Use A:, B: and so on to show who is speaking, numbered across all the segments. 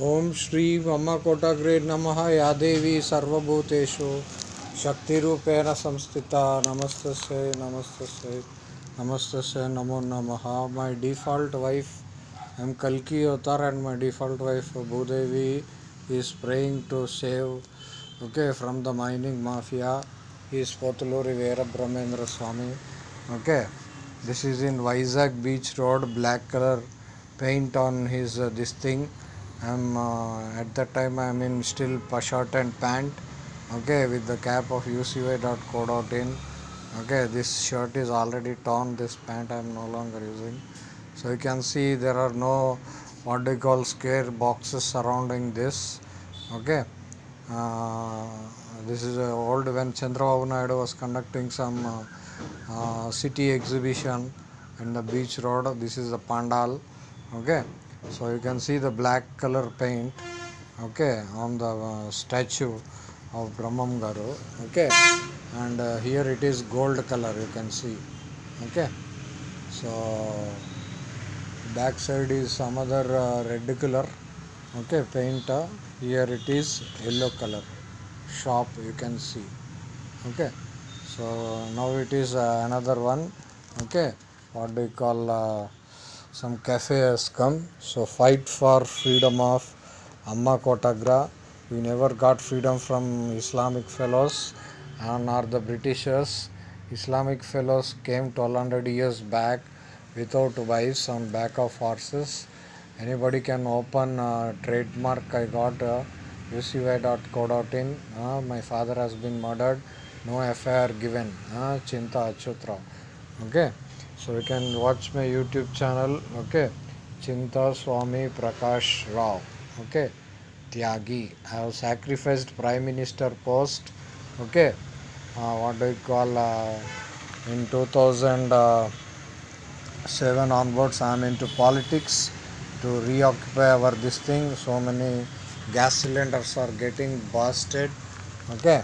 A: ओम श्री मम नम। या देवी सर्वूतेषु शक्ति संस्थिता। नमस्त नमस्त नमस्त नमो नम। My default wife I am की avatar and my default wife Bhudevi is praying to save okay from the mining mafia is Potluri Veerabrahmendra Swami okay this is in Vizag beach road black colour paint on his this thing I'm uh, at that time I'm in still shirt and pant okay with the cap of ucy.co.in okay this shirt is already torn this pant I'm no longer using. So you can see there are no what they call square boxes surrounding this okay. Uh, this is old when Chandrababu Naidu was conducting some uh, uh, city exhibition in the beach road this is the pandal okay so you can see the black color paint okay on the uh, statue of brahmam garu okay. And uh, here it is gold color you can see okay. So back side is some other uh, red color okay paint here it is yellow color shop you can see okay. So now it is uh, another one okay. What do you call uh, some cafe has come so fight for freedom of amma kotagra. We never got freedom from islamic fellows and are the britishers. Islamic fellows came 1200 years back without wives on back of horses. Anybody can open trademark i got uh, ucy.co.in uh, my father has been murdered. No fir given. Uh, chinta achutra okay so you can watch my youtube channel okay? Chinta swami prakash rao okay? Tyagi. I have sacrificed prime minister post okay? Uh, what do you call uh, in 2007 onwards i am into politics to reoccupy our this thing. So many gas cylinders are getting busted okay?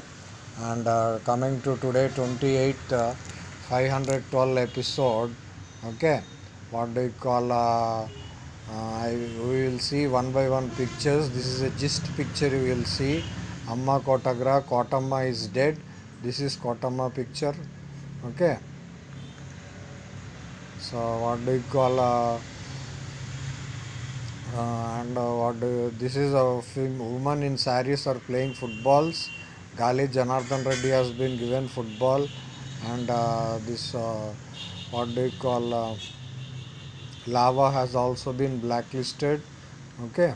A: And uh, coming to today 28th uh, 512 episode okay? What do you call uh, uh, we will see one by one pictures. This is a gist picture you will see. Amma kotagra kotamma is dead. This is kotamma picture okay? So what do you call uh, uh, and uh, what do you, this is a film woman in saris are playing footballs. Gali janardhan reddy has been given football and uh, this uh, what do you call uh, lava has also been blacklisted okay?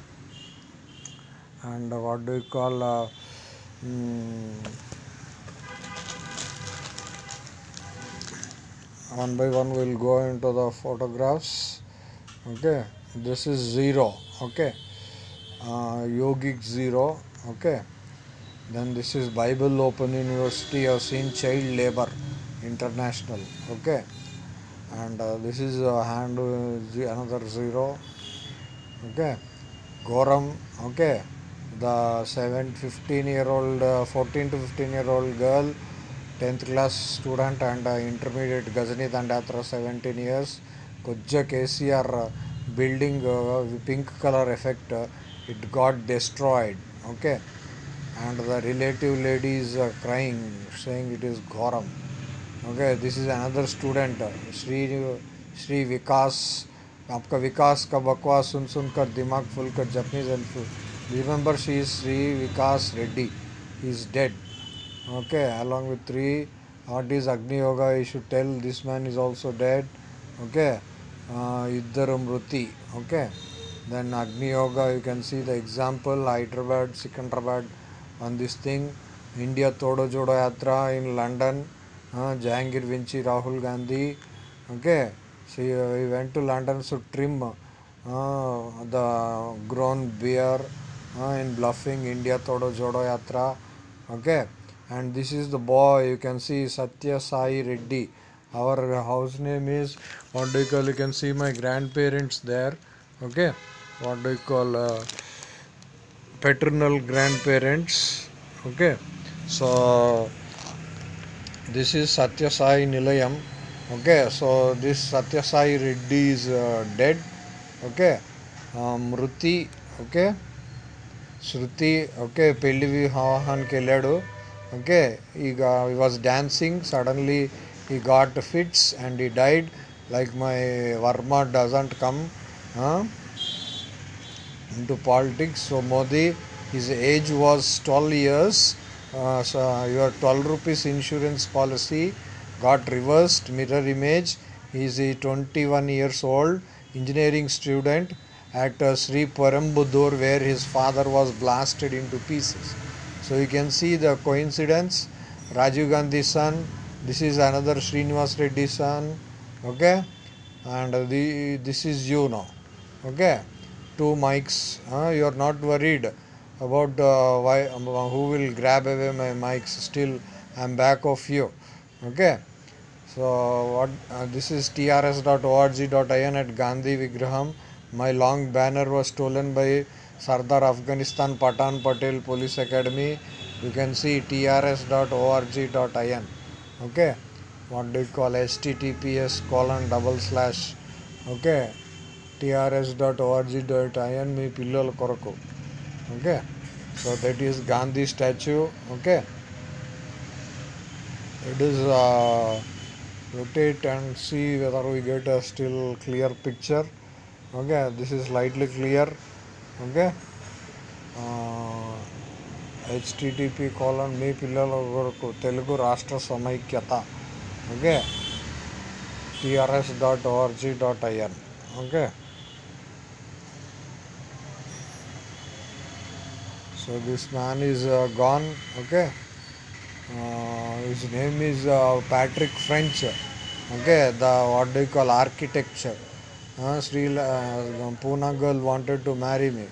A: And what do you call uh, mm, one by one we'll go into the photographs okay? This is zero okay? Uh, yogic zero okay? Then this is bible open university of seen child labor international okay? And uh, this is uh, hand uh, another zero okay? Goram okay? The 7 15 year old uh, 14 to 15 year old girl 10th class student and uh, intermediate Gazani Dandatra 17 years. Kujja KCR uh, building uh, pink color effect uh, it got destroyed okay? And the relative lady is uh, crying saying it is Goram okay this is another student uh, Shri Shri Vikas आपका विकास का बकवास सुन सुन कर दिमाग full कर Japanese and remember she is Shri Vikas Reddy is dead okay along with three what is agni yoga you should tell this man is also dead okay uh, iddaru mruti okay then agni yoga you can see the example hyderabad secunderabad on this thing india todo jodo yatra in london uh, Jahangir, Vinci, Rahul Gandhi, okay? Went to London so trim the grown beard in bluffing India तोड़ो, Jodo Yatra, okay? And this is the boy you can see Satya Sai Reddy our house name is what do call you can see my grandparents there okay? What do call paternal grandparents okay? So this is Satya Sai Nilayam. Okay, so this Satya Sai Reddy is uh, dead. Okay, um, Mruti. Okay, Shruti. Okay, Pellivi Havahan Keladu. Okay, he, was dancing. Suddenly he got fits and he died. Like my Varma doesn't come into politics. So Modi, his age was 12 years. Uh, so your 12 rupees insurance policy got reversed. Mirror image. He is a 21 years old engineering student at uh, Sriperumbudur where his father was blasted into pieces. So you can see the coincidence. Rajiv Gandhi's son. This is another Srinivas Reddy's son. Okay, and uh, the this is you now. Okay two mics. Uh, you are not worried about uh, why um, who will grab away my mics. Still, I'm back of you. Okay. So what? Uh, this is trs.org.in at Gandhi Vigraham. My long banner was stolen by Sardar Afghanistan Patan Patel Police Academy. You can see trs.org.in. Okay. What do you call https colon double slash. Okay. టిఆర్ఎస్.org.in మీ పిల్లల కొరకు okay so that is Gandhi statue okay it is rotate and see whether we get a still clear picture okay this is slightly clear okay uh, HTTP colon మీ పిల్లల కొరకు తెలుగు రాష్ట్ర సమైక్యత okay TRS dot ORG dot IN okay So this man is uh, gone. Okay. Uh, his name is uh, Patrick French. Okay. The what do you call architecture? Uh, Sri uh, Pune girl wanted to marry me.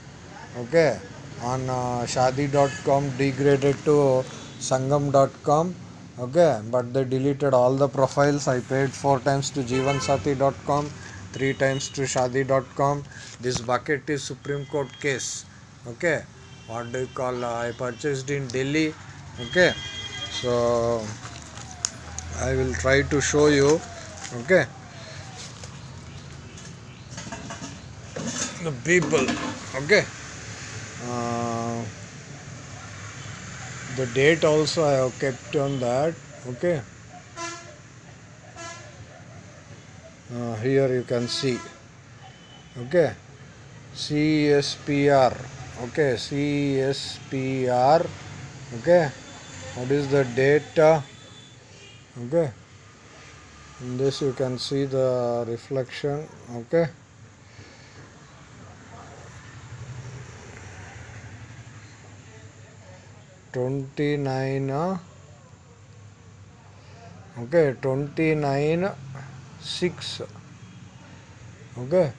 A: Okay. On uh, Shaadi.com degraded to Sangam.com. Okay. But they deleted all the profiles. I paid four times to Jeevansathi.com, three times to Shaadi.com. This bucket is Supreme Court case. Okay what do you call uh, I purchased in Delhi okay? So I will try to show you okay? The people okay? Uh, the date also I have kept on that okay? Uh, here you can see okay? CSPR okay CSPR okay what is the data? Okay in this you can see the reflection. Okay. Twenty nine okay twenty nine six. Okay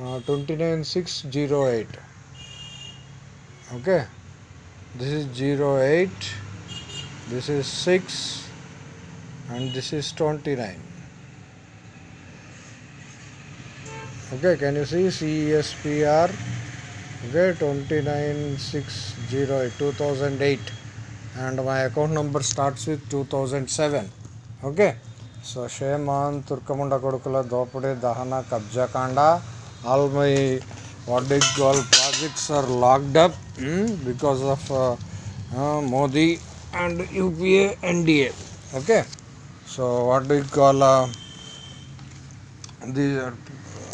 A: uh, twenty nine six zero eight okay this is 08 this is 6 and this is 29 okay can you see CESPR okay 29608 2008 and my account number starts with 2007 okay so shame Turkamunda Kodukula Dopade Dahana Kabja Kanda all my what they call projects are locked up mm, because of uh, uh, Modi and UPA NDA. Okay, so what do you call uh, the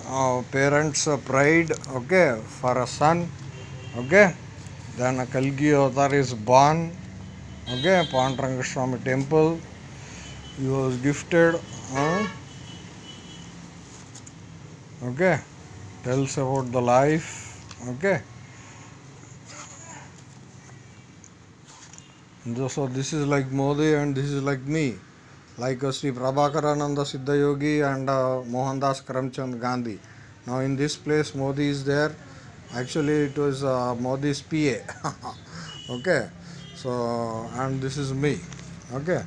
A: uh, parents' pride? Okay, for a son. Okay, then a Kalki Avatar is born. Okay, Panduranga Swami temple. He was gifted. Uh, okay tells about the life okay? So this is like Modi and this is like me. Like uh, Sri Prabhakarananda Siddha Yogi and uh, Mohandas Karamchand Gandhi. Now in this place Modi is there. Actually it was uh, Modi's PA okay? So and this is me. Okay?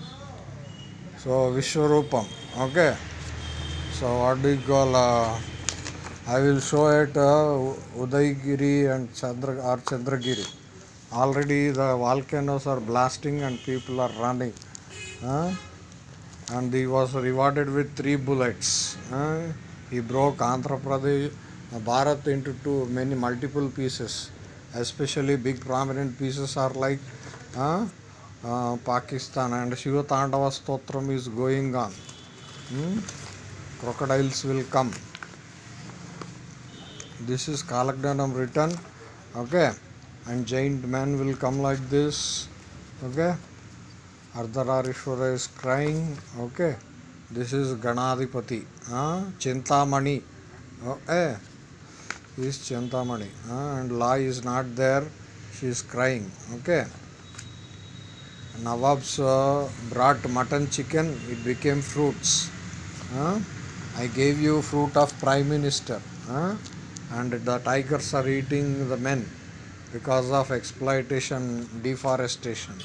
A: So Vishwarupam. Okay? So what do you call uh, I will show at uh, Udaygiri and Chandra or Chandragiri. Already the volcanoes are blasting and people are running. Uh, and he was rewarded with three bullets. Uh, he broke Andhra Pradesh, Bharat into two many multiple pieces. especially big prominent pieces are like uh, uh, Pakistan and Shiva Tandava Stotram is going on. Hmm? Crocodiles will come. This is Kalagdanam written. Okay. And giant man will come like this. Okay. Ardhararishwara is crying. Okay. This is Ganadipati. Uh, Chintamani. Oh, eh. He is Chintamani. Uh, and La is not there. She is crying. Okay. Nawabs uh, brought mutton chicken. It became fruits. Uh, I gave you fruit of prime minister. Uh, and the tigers are eating the men because of exploitation, deforestation.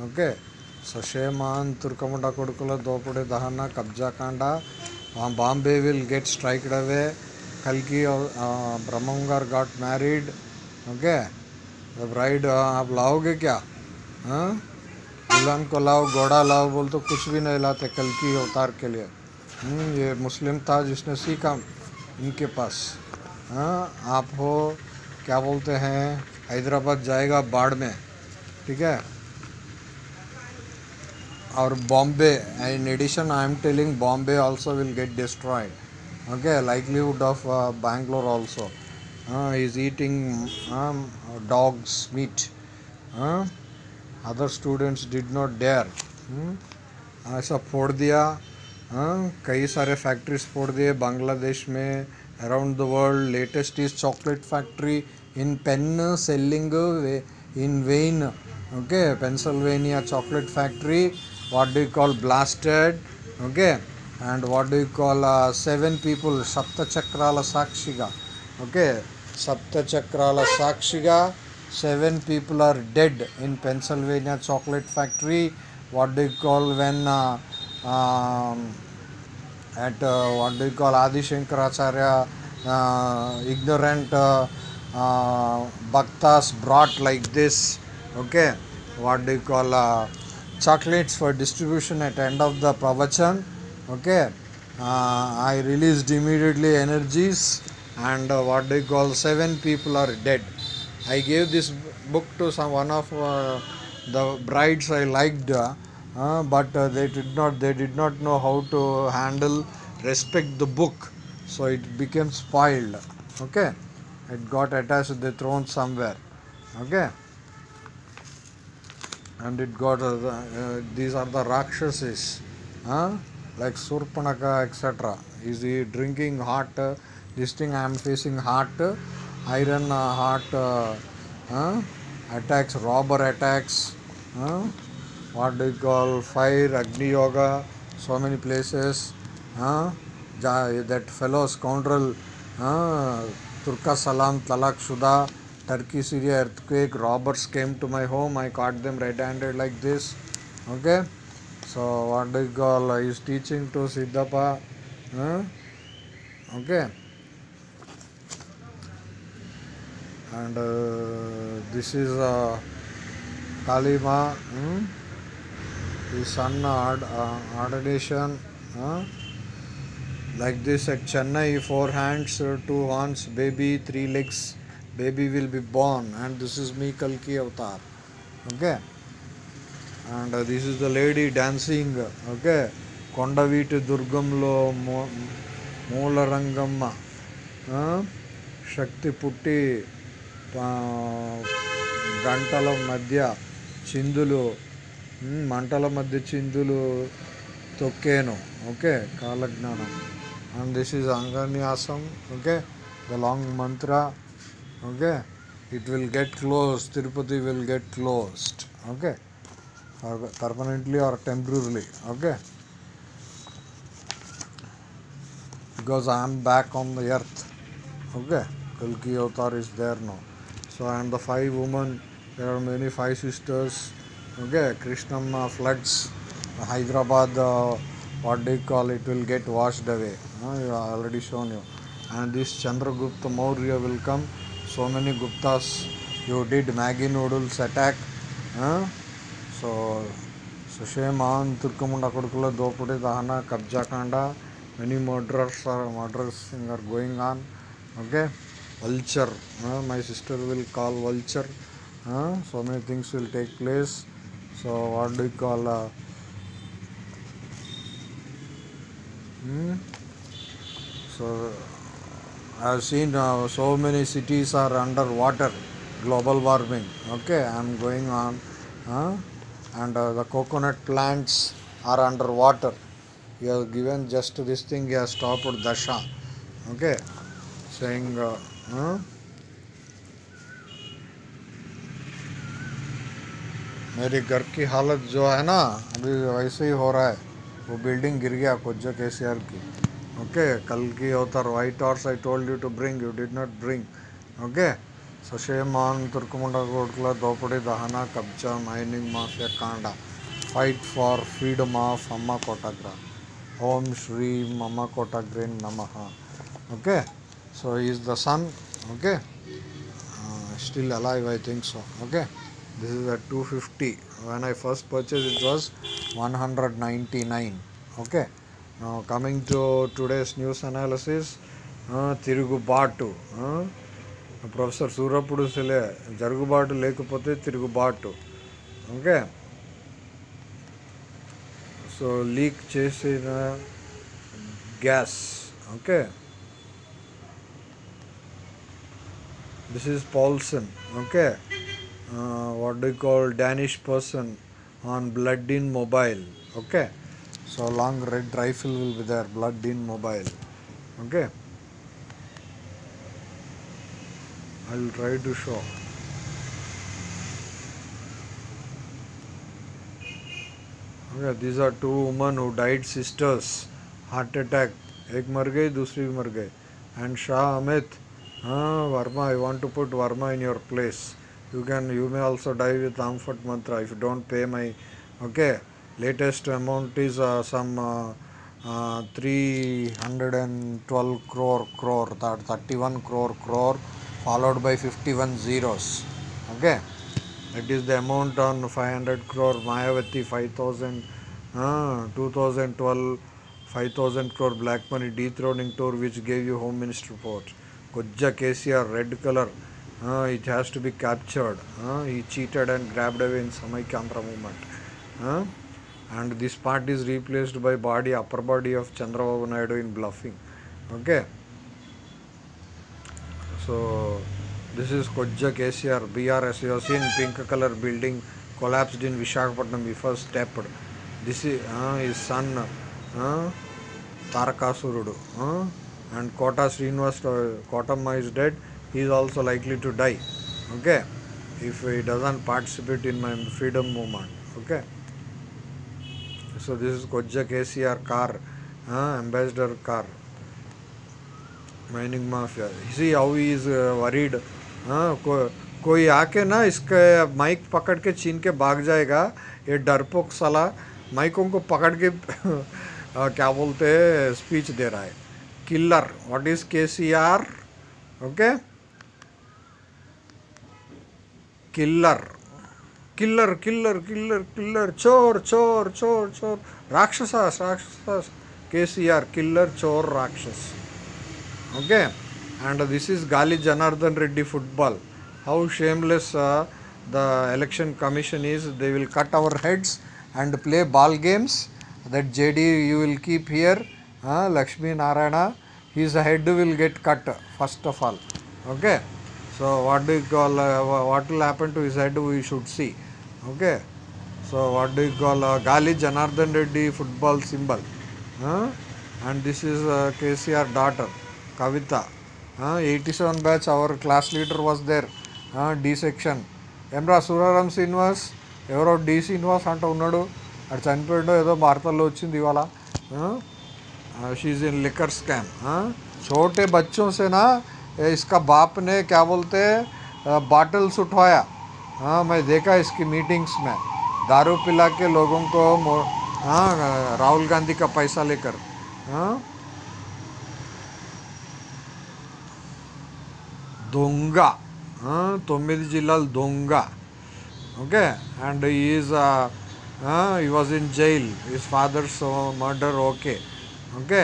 A: Okay. So Sheman, Turkamunda Kodukula, Dopode Dahana, Kabjakanda, uh, Bombay will get striked away. Kalki uh, Brahmangar got married. Okay. The bride uh, आप लाओगे क्या हाँ दुल्हन को लाओ घोड़ा लाओ बोल तो कुछ भी नहीं लाते कल की अवतार के लिए हम्म, ये मुस्लिम था जिसने सीखा इनके पास हाँ, आप हो, क्या बोलते हैं, हैदराबाद जाएगा बाढ़ में, ठीक है? और Bombay in addition I am telling Bombay also will get destroyed okay livelihood of Bangalore also is eating dogs meat other students did not dare ऐसा फोड़ दिया हाँ? कई सारे फैक्ट्रीज फोड़ दिए बांग्लादेश में around the world. Latest is chocolate factory in Penn selling in Wayne, okay, Pennsylvania chocolate factory. What do you call blasted, okay, and what do you call uh, seven people Sapta Chakrala Sakshiga, okay, Sapta Chakrala Sakshiga. Seven people are dead in Pennsylvania chocolate factory. What do you call when uh, um, at uh, what do you call adi shankaracharya uh, ignorant uh, bhaktas brought like this okay? What do you call uh, chocolates for distribution at end of the pravachan okay? Uh, i released immediately energies and uh, what do you call seven people are dead. I gave this book to some one of the brides i liked uh, but they did not they did not know how to handle respect the book. So it became spoiled. Okay? It got attached they thrown somewhere. Okay? And it got uh, uh, these are the rakshasis huh? like surpanaka etc is he drinking hot uh, this thing i am facing hot uh, iron uh, hot uh, attacks robber attacks? What do you call fire agni yoga so many places huh? That fellow scoundrel huh? turka salam talak shuda Turkey Syria earthquake, robbers came to my home. I caught them red handed like this. Okay, so what do you call? Uh, he's teaching to Siddhapa. Huh? Okay, and uh, this is uh, Kalima, hmm? ఈ sun add ఆడేషన్ like this ఎక్ Chennai four hands two horns baby three legs baby will be born and this is me కల్కి avatar okay and this is the lady dancing okay కొండవీటి దుర్గంలో మూ మూలరంగమ్మ శక్తి పుట్టి గంటల మధ్య చిందులు మంటల మధ్య చిందులు తొక్కేను okay Kalagnanam and this is అంగన్యాసం okay the long Mantra okay it will get closed tirupati will get closed okay or permanently or temporarily okay because i am back on the earth okay kalki avatar is there now so i am the five women there are many five sisters okay krishnamma floods hyderabad uh, what do you call it will get washed away uh, you have already shown you and this chandragupta maurya will come so many guptas you did maggie noodles attack huh? so సుషేమాన్ తుర్కముండ కొడుకుల దోపిడీ దహన కబ్జాకాండ many murders are murders are going on okay vulture. Uh, my sister will call vulture. Uh, so many things will take place. So what do you call? Uh, hmm? So I've seen uh, so many cities are under water global warming. Okay, I'm going on, uh, and uh, the coconut plants are under water He has given just this thing. He has stopped dasha. Okay, saying. Uh, uh, मेरे घर की हालत जो है ना, अभी वैसे ही हो रहा है। वो बिल्डिंग गिर गया कुछ के सी आर की। ओके कल की अवतार white horse I told you to bring you did not bring okay सशेमान, तुर्कमुंडा गोडकुला दोपड़ी दहना, कब्जा माइनिंग माफिया कांडा। फाइट फॉर फ्रीडम ऑफ़ अम्मा कोटाग्रा ओम श्री अम्मा कोटाग्रेन नम okay so is the son okay still alive I think so okay this is at 250 when I first purchased it was 199 okay now coming to today's news analysis తిరుగుబాటు professor సూరప్పుడు సెలే జరుగుబాటు లేకపోతే తిరుగుబాటు ఓకే సో లీక్ చేసిన gas okay this is Paulson okay what do you call Danish person on blood in mobile okay so long red rifle will be there blood in mobile okay I'll try to show okay these are two women who died sisters heart attack एक मर गई दूसरी भी मर गई and Shah Amit हाँ Verma I want to put Verma in your place you can you may also die with Amphit mantra if you don't pay my okay? Latest amount is uh, some uh, uh, 312 crore crore that 31 crore crore followed by 51 zeros okay? It is the amount on 500 crore mayavati 5000 uh, 2012 5000 crore black money dethroning tour which gave you home minister report. Kujja KCR red color uh, it has to be captured. Uh, he cheated and grabbed away in Samaikyandhra movement. Uh, and this part is replaced by body, upper body of Chandrababu Naidu in bluffing. Okay. So this is Kojja KCR, BRS. You have seen pink color building collapsed in Vishakhapatnam. First stepped. This is uh, his son, uh, Tarakasurudu. Uh, and Kota Srinivas, uh, Kotamma is dead he is also likely to die okay if he doesn't participate in my freedom movement okay so this is Kojja KCR car uh, ambassador car mining mafia see how he is uh, worried हाँ को, कोई आके ना इसके mic पकड़ के छीन के भाग जाएगा ये डरपोक साला माइकों को पकड़ के क्या बोलते हैं स्पीच दे रहा है killer what is K C R okay killer. Killer, killer, killer, killer, chore, chore, chore, chore. Rakshasas, Rakshasas. KCR, killer, chore, Rakshas. Okay? And this is Gali Janardhan Reddy football. How shameless uh, the election commission is. They will cut our heads and play ball games. That JD you will keep here. Uh, Lakshmi Narayana, his head will get cut first of all. Okay? So what do call what will happen to his head we should see okay so what do call Gali Janardhan Reddy football symbol and this is KCR daughter Kavitha eighty seven batch our class leader was there D section ఎంరా Suryaram Srinivas ఎవరో D Srinivas అంటూ ఉన్నాడు. అటు చనిపోయాడో ఏదో వార్తల్లో వచ్చింది ఇవాళ she's in liquor scam చోటే బచ్చోసేనా? इसका बाप ने क्या बोलते हैं बाटल्स उठवाया हाँ मैं देखा इसकी मीटिंग्स में दारू पिला के लोगों को मो- हाँ राहुल गांधी का पैसा लेकर हाँ దొంగ తొమ్మిది జిల్లాలు దొంగ okay and is he was in jail his father's murder okay okay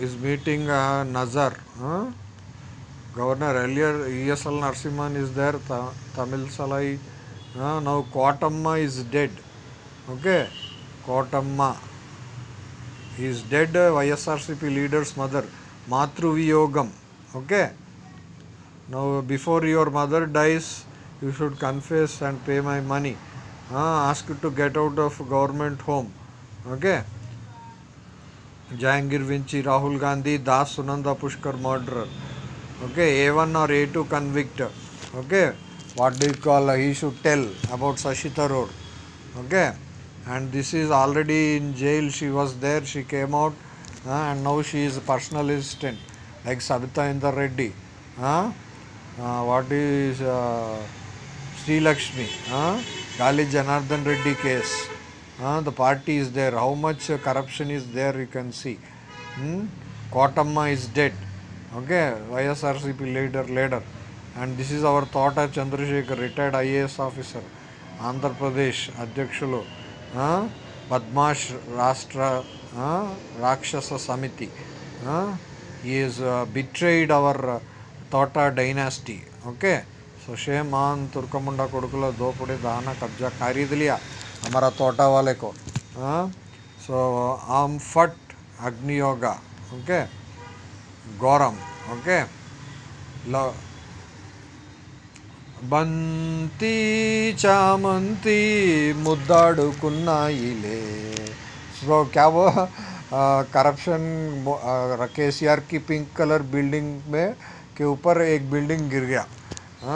A: is meeting uh, Nazar. Huh? Governor earlier ESL Narsimhan is there, Ta- Tamil Salai. Uh, now Kotamma is dead. Okay, Kotamma is dead. Uh, YSRCP leader's mother, Matru Viyogam. Okay. Now before your mother dies, you should confess and pay my money. Uh, ask to get out of government home. Okay. Jahangir Vinci Rahul Gandhi Das Sunanda Pushkar murder okay A one और A two convict okay what do you call he should tell about Shashi Tharoor okay and this is already in jail she was there she came out and now she is personal assistant like Sabitha Indra Reddy what is Srilakshmi Gali Janardhan Reddy case the party is there, how much corruption is there, you can see. Hmm? Kotamma is dead, okay, YSRCP leader, leader. And this is our Thota Chandrasekhar, retired IAS officer, Andhra Pradesh, Adhyakshulu, uh, Padmash Rashtra uh, Rakshasa Samiti. Uh, he has uh, betrayed our uh, Thota dynasty, okay. So shame on Turkamunda Kodukula, Dopudi, Dana, Kabja, Kari Dilia. हमारा तोटा वाले को हाँ so आम फट अग्नियोगा okay गौरम okay ल బంతి చామంతి ముద్దాడుకున్నాయిలే సో क्या वो करप्शन के सी आर की पिंक कलर बिल्डिंग में के ऊपर एक बिल्डिंग गिर गया corruption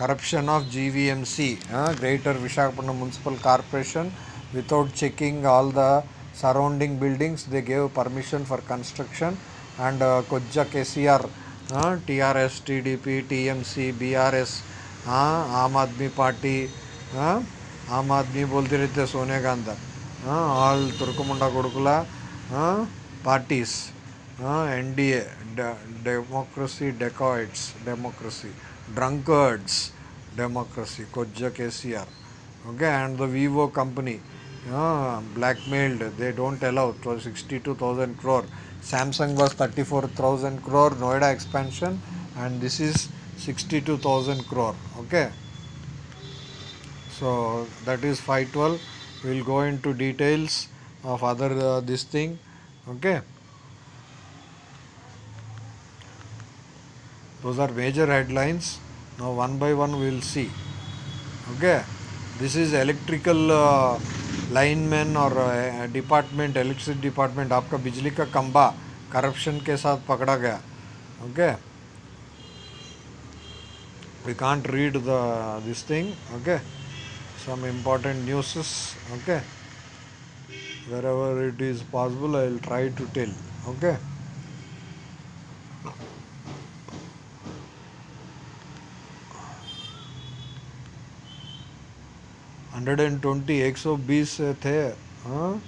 A: of G V M C greater Visakhapatnam municipal corporation without checking all the surrounding buildings they gave permission for construction and uh, Kojja KCR uh, TRS TDP TMC BRS uh, आम आदमी party uh, आम आदमी बोलते रहते सोने का अंदर all Turkamunda कोडुकुला parties N D A drunkards, democracy, Kojja KCR, okay, and the Vivo company, uh, blackmailed, they don't allow, it was 62,000 crore, Samsung was 34,000 crore, Noida expansion, and this is 62,000 crore, okay. So, that is 512, we will go into details of other uh, this thing, okay. those are major headlines. Now one by one we will see. Okay? This is electrical uh, lineman और department electricity department आपका बिजली का खंबा corruption के साथ पकड़ा गया। Okay we can't read the this thing okay some important newses okay wherever it is possible I will try to tell okay hundred and twenty एक सौ बीस थे हाँ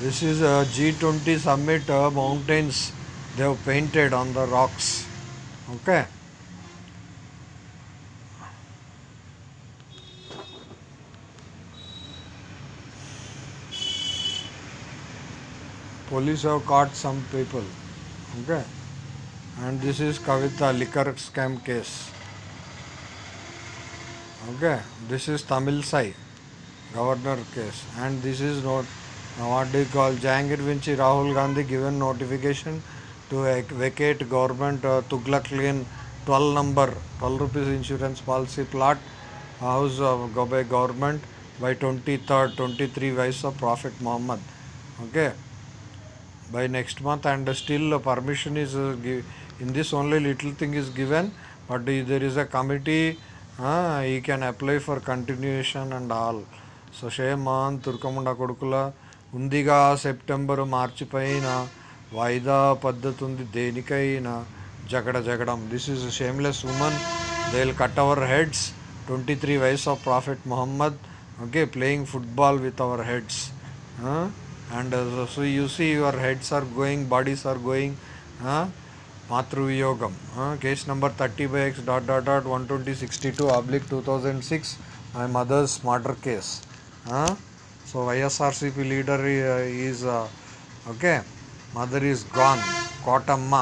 A: This is a G20 summit uh, mountains they have painted on the rocks. Okay. Police have caught some people. Okay. And this is Kavita liquor scam case. Okay. This is Tamil Sai governor case. And this is not what do you call Jahangir Vinci Rahul Gandhi given notification to vacate government uh, Tughlaq Lane 12 number 12 rupees insurance policy plot house of go by government by 23rd 23 vice of Prophet Muhammad okay by next month and still permission is give in this only little thing is given but there is a committee he can apply for continuation and all so shame on తుర్కముండ కొడుకుల ఉందిగా September మార్చి పైన వాయిదా పద్ధతి ఉంది దేనికైనా జగడ జగడం this is shameless women they will cut our heads twenty three వయస్ of prophet Mohammad okay playing football with our heads and so you see your heads are going bodies are going మాతృవియోగం case number thirty by X dot dot dot one twenty sixty two oblique two thousand six my mother's murder case so YSRCP leader is okay mother is gone Kotamma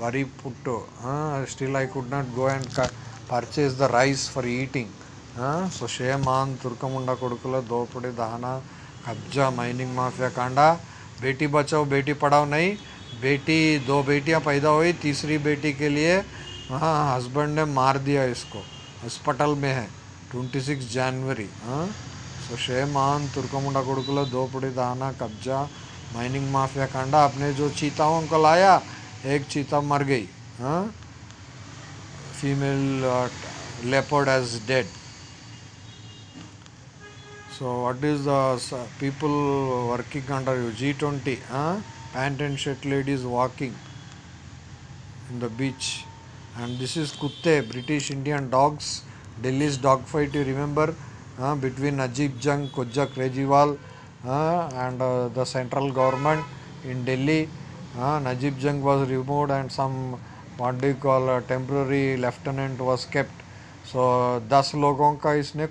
A: వరి పుట్టు still I could not go and purchase the rice for eating so shame on తుర్కముండ కొడుకుల దోపిడి దహనా कब्जा, mining mafia कांडा। बेटी बचाओ, बेटी पढ़ाओ नहीं। बेटी, दो बेटियाँ पैदा हुई, तीसरी बेटी के लिए हाँ हस्बैंड ने मार दिया इसको। हॉस्पिटल में है सिक्स जनवरी हाँ। सो शेमान तुर्कमुंडा कोडुकुलो दोपड़ी दाना कब्जा, माइनिंग माफिया कांडा। अपने जो चीताओं को लाया, एक चीता मर गई हाँ। Female leopard as dead so what is the s- people working under you g20 huh? pant and shirt ladies walking in the beach and this is kutte british indian dogs delhi's dog fight you remember uh, between najib jung kojak rejewal uh, and uh, the central government in delhi uh, najib jung was removed and some what do you call a temporary lieutenant was kept so दस लोगों का इसने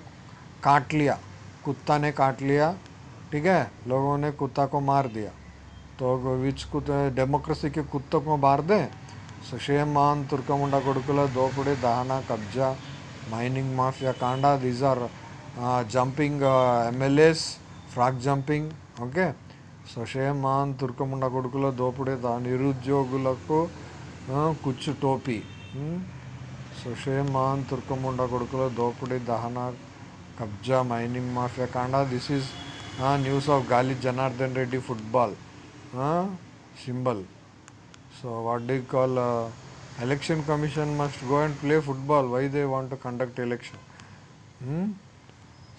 A: काट लिया कुत्ता ने काट लिया ठीक है लोगों ने कुत्ता को मार दिया तो विच कुत्ते डेमोक्रेसी के कुत्तों को मार दें సుషేమాన్ తుర్కముండ కొడుకుల దోపిడీ దహన కబ్జా mining mafia కాండా these are jumping MLAs frog jumping okay సుషేమాన్ తుర్కముండ కొడుకుల దోపిడీ దా నిరుద్యోగులకు ఆ, కుచ్చు టోపీ ఉమ్. సుషేమాన్ తుర్కముండ కొడుకుల దోపిడీ దహన Kabja Mining Mafia Kanda. This is uh, news of Gali Janardhan Reddy football uh, symbol. So what do you call uh, election commission must go and play football. Why they want to conduct election? Hmm?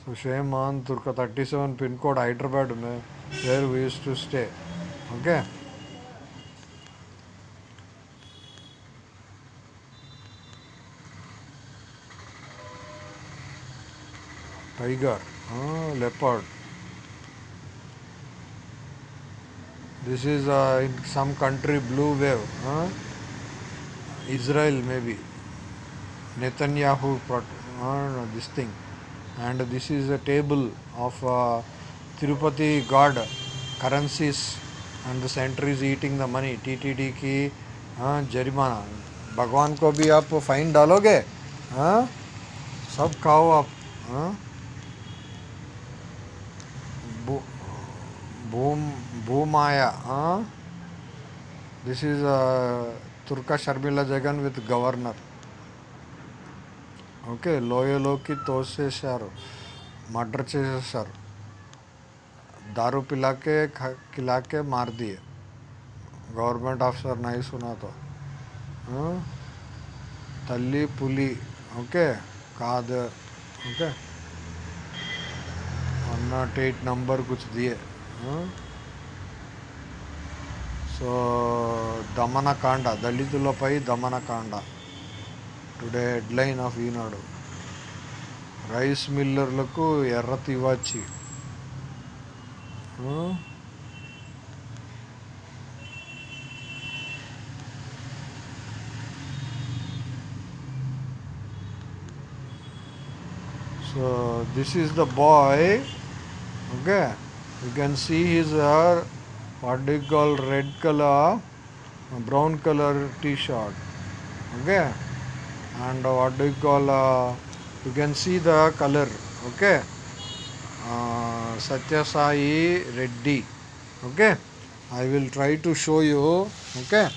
A: So shame on Turka 37 pin code Hyderabad where we used to stay. Okay. Tiger, ah, leopard. This is uh, in some country blue wave. Huh? Israel maybe. Netanyahu uh, this thing. And this is a table of uh, Tirupati god currencies and the center is eating the money. TTD की हाँ जरिमाना भगवान को भी आप fine डालोगे हाँ सब खाओ आप हाँ भू- भूम भूमाया huh? this is uh, turka sharmila jagan with governor okay లోయలోకి తోసేశారు murder చేసేసారు दारू पिला के ख- खिला के मार दिए गवर्नमेंट ऑफिसर नहीं सुना तो हाँ? तल्ली पुली okay Kad okay one not eight number कुछ दिए సో దమనకాండ దళితులపై దమనకాండ today headline of Eenadu rice మిల్లర్లకు ఎర్ర తివాచి so this is the boy okay you can see his uh, what do you call red color brown color t-shirt. Okay? And what do you call uh, you can see the color. Okay? Uh, Satyasai Reddy. Okay? I will try to show you. Okay?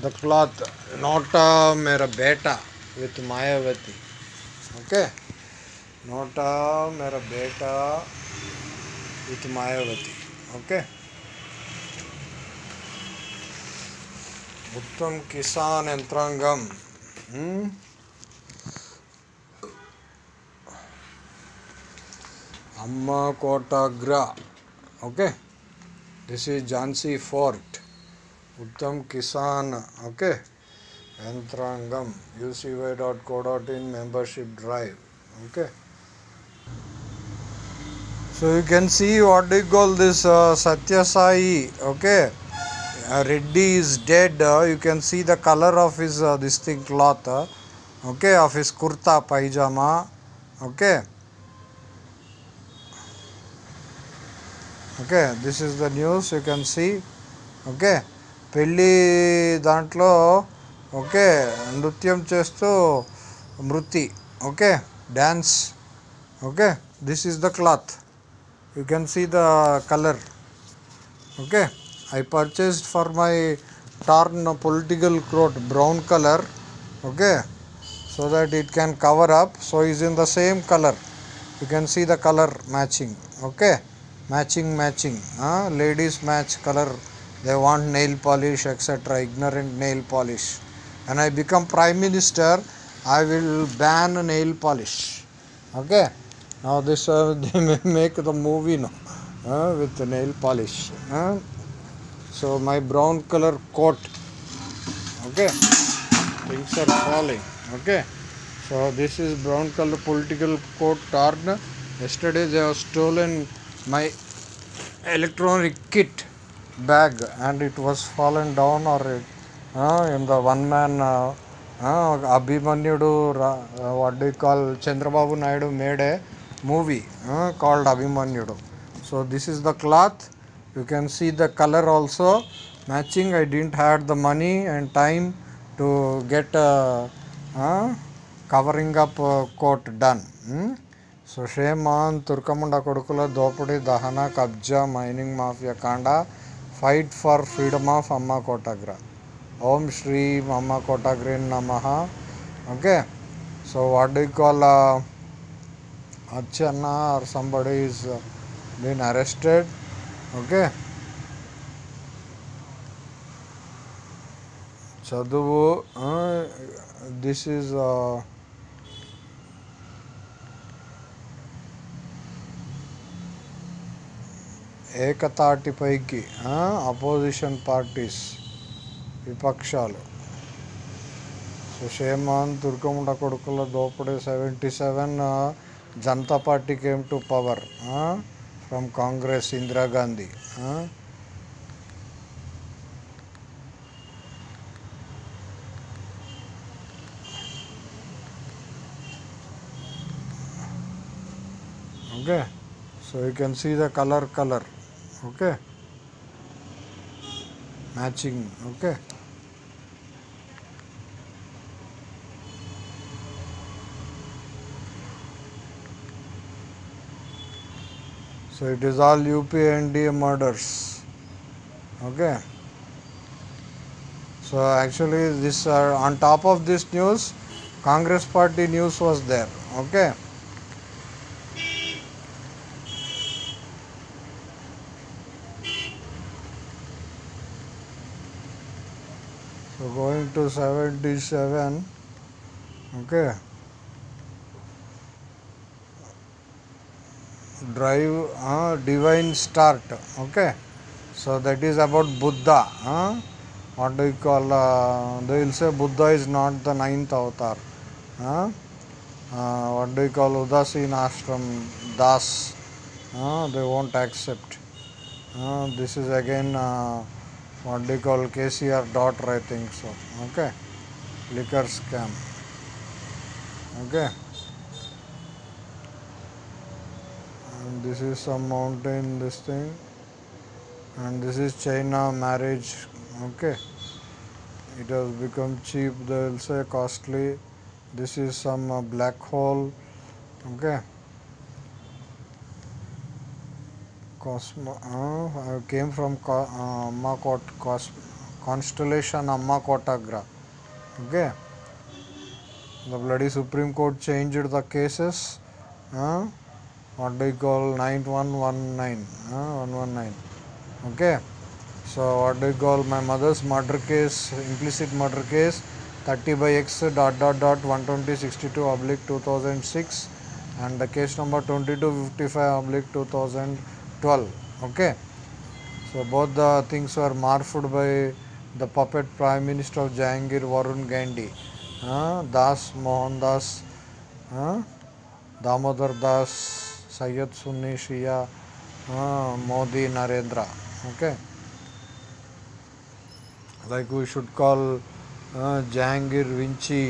A: The cloth not uh, mera beta with Mayavati. Okay? Not uh, mera beta with Mayawati okay उत्तम किसान यंत्रांगम अम्मा कोटाग्रा okay this is Jhansi fort उत्तम किसान okay यंत्रांगम U C Y dot co dot in membership drive okay So you can see what do you call this uh, Satya Sai. Okay, uh, Reddy is dead. Uh, you can see the color of his uh, this thing cloth. Uh, okay, of his kurta pajama. Okay. Okay this is the news you can see okay పెళ్ళి దాంట్లో okay నృత్యం చేస్తూ మృతి okay dance okay this is the cloth you can see the color. Okay. I purchased for my torn political coat brown color. Okay. So that it can cover up. So is in the same color. You can see the color matching. Okay. Matching matching. Uh, ladies match color. They want nail polish etc ignorant nail polish. When I become prime minister I will ban nail polish. Okay now this uh, they make the movie now uh, with nail polish uh. so my brown color coat okay? Things are falling okay? So this is brown color political coat torn. Yesterday they have stolen my electronic kit bag and it was fallen down or it, uh, in the one man uh, uh, Abhimanyudu Ra- uh, what do you call Chandrababu Naidu made a movie uh, called Abhimanyudu so this is the cloth you can see the color also matching I didn't have the money and time to get uh, uh, covering up uh, coat done hmm? So shame on తుర్కముండ కొడుకుల దోపిడీ దహన కబ్జా mining mafia కాండ fight for freedom of అమ్మ కోటాగ్ర ఓం శ్రీ అమ్మ కోటాగ్రి నమ okay so what do call Atchanna are సంబడి ఈస్ బీన్ అరెస్టెడ్ ఓకే చదువు దిస్ ఈజ్ ఏకతాటిపైకి అపోజిషన్ పార్టీస్ విపక్షాలు. సుషేమాన్ దుర్గముండ కొడుకుల దోపిడీ seventy seven Janata Party came to power huh? from Congress Indira Gandhi. Huh? Okay, so you can see the color color. Okay, matching. Okay. So it is all UPND murders okay so actually this uh, on top of this news Congress party news was there okay So going to 77. Okay. Drive uh, divine start. Okay. So that is about Buddha. Huh? What do you call? Uh, they will say Buddha is not the ninth avatar. Huh? Uh, what do you call Udasin Ashram Das? Uh, they won't accept. Uh, this is again. Uh, what you call KCR daughter, I think so. Okay, liquor scam. Okay, and this is some mountain, this thing, and this is China marriage. Okay, it has become cheap. They will say costly. This is some uh, black hole. Okay. Cosmo, uh, I came from Co- uh, constellation Amma Kotagra. Okay. The bloody Supreme Court changed the cases. Uh, what do you call 9119? Uh, 119. Okay. So, what do you call my mother's murder case, implicit murder case 30 by X dot dot dot 120 62 oblique 2006 and the case number 2255 oblique 2012 okay. So both the things were morphed by the puppet prime minister of Jahangir Varun Gandhi. Uh, Das Mohan Das. Uh, Damodar Das Syed Sunni शिया हाँ, Modi Narendra okay like we should call Jahangir Vinci,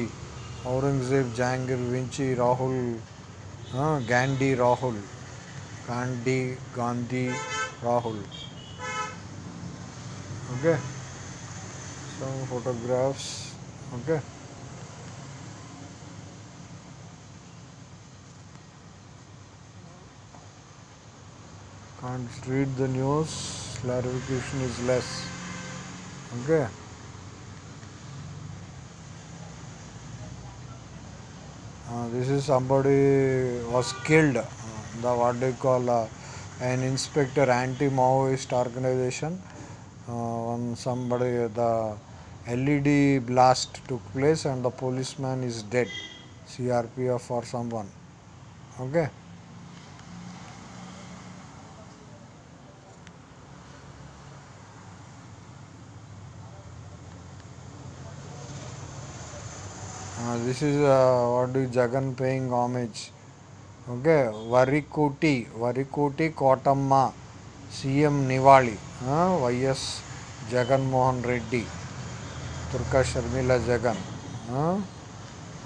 A: Aurangzeb Jahangir Vinci, Rahul हाँ, Gandhi Rahul, Gandhi Gandhi Rahul okay some photographs okay. Can't read the news clarification is less. Okay? Uh, this is somebody was killed. Uh, the what you call uh, an inspector anti-maoist organization. Uh, when somebody the led blast took place and the policeman is dead crpf or someone. Okay this is uh, what do Jagan paying homage. Okay, Varikuti, Varikuti Kotamma, CM Nivali, uh, YS Jagan Mohan Reddy, Turka Sharmila Jagan. Uh,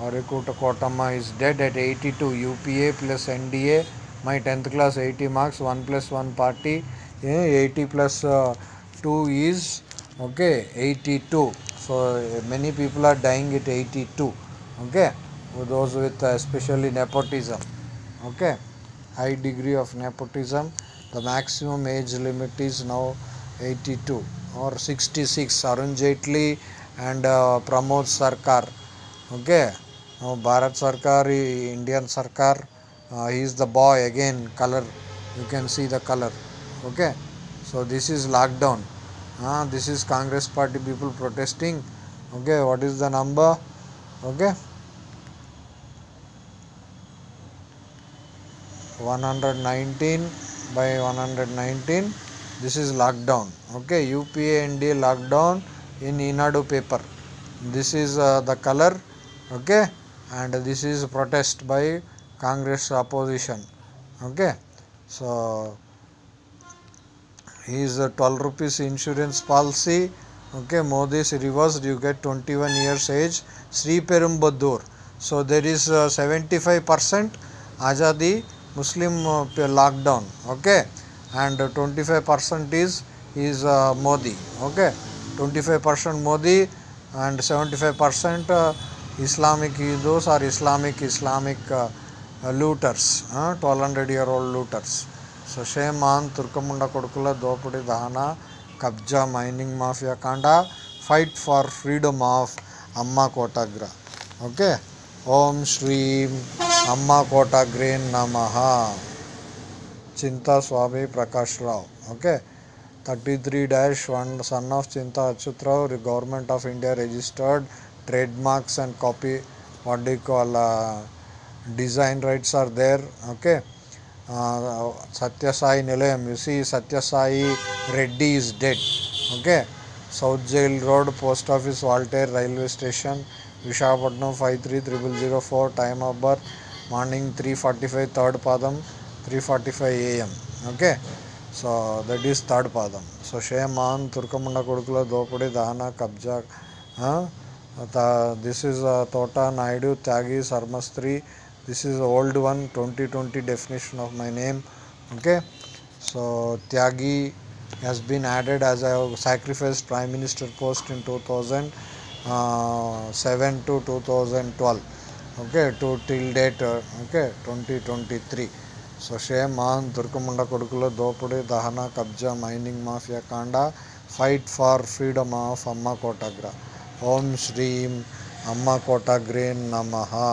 A: Varikuta Kotamma is dead at 82, UPA plus NDA, my 10th class 80 marks, 1 plus 1 party, yeah, 80 plus uh, 2 is okay 82 so uh, many people are dying at 82 okay? For those with uh, especially nepotism. Okay? High degree of nepotism. The maximum age limit is now 82 or 66 arun jaitley and uh, pramod sarkar. Okay? Now bharat sarkar indian sarkar uh, he is the boy again color. You can see the color. Okay? So this is lockdown. Uh, this is congress party people protesting. Okay? What is the number okay. 119 by 119 this is lockdown okay upa nda lockdown in Eenadu paper. This is uh, the color. Okay and this is protest by congress opposition. Okay so is uh, 12 rupees insurance policy okay Modis reversed you get 21 years age Sri Perumbadur so there is uh, 75% Azadi Muslim uh, lockdown okay and uh, 25% is is uh, Modi okay 25% Modi and 75% uh, Islamic those are Islamic Islamic uh, looters uh, 1200 year old looters so shame on Turkamunda Kodukula Dopudi Dahana कब्जा mining mafia कांडा fight for freedom of अम्मा कोटाग्रा okay ओम श्री अम्मा कोटाग्रे नमः Chinta Swamy Prakash Rao okay thirty three dash one son of Chinta Achyut Rao government of India registered trade marks and what do you call uh, design rights okay Sathya Sai Nilayam. Sai nilayam Sathya Sai Reddy satya dead okay south jail road post office Waltair railway station Visakhapatnam five three triple zero four time of birth morning three forty five third పాదం three forty five AM okay so that is third పాదం so shame on తుర్కముండ కొడుకుల దోపిడి దహన కబ్జా this is తోట నాయుడు త్యాగి సర్మస్త్రి this is old one 2020 definition of my name okay so Tyagi has been added as a sacrifice prime minister post in 2000 uh 7 to 2012 okay to till date uh, okay 2023 so shame man durkamunda Kodukula Dopudi Dahana Kabja mining mafia kanda fight for freedom of Amma Kotagra Om Shreem Amma kotagreen Namaha